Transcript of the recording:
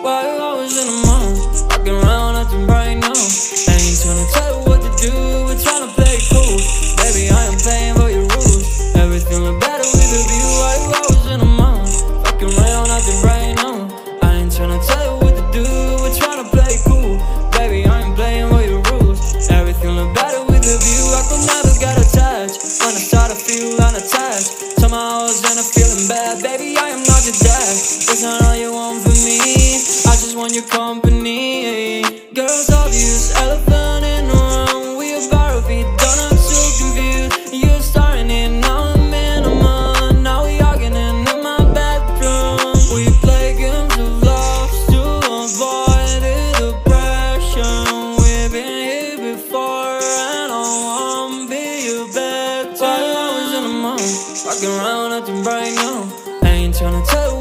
Why always in the mood? Walking around acting right now. Ain't tryna tell you what to do, we're tryna play cool. Baby, I am playing for your rules. Everything look better with a view. Why you always in the mood? Walking around acting right now. I ain't tryna tell you what to do, we're tryna play cool. Baby, I ain't playing for your rules. Everything look better with a view. I could never get attached when I start to feel unattached. Somehow I was in a feeling bad, baby. I am not your dad. It's not all you want your company. Girls obvious, elephant in the room. We about our feet, done. I'm so confused. You're starting it, now I'm in a month. Now we arguing in my bedroom. We play games of love to avoid the depression. We've been here before, and I wanna be your bed. Why you always in the mood? Walking around acting right now. I ain't tryna tell you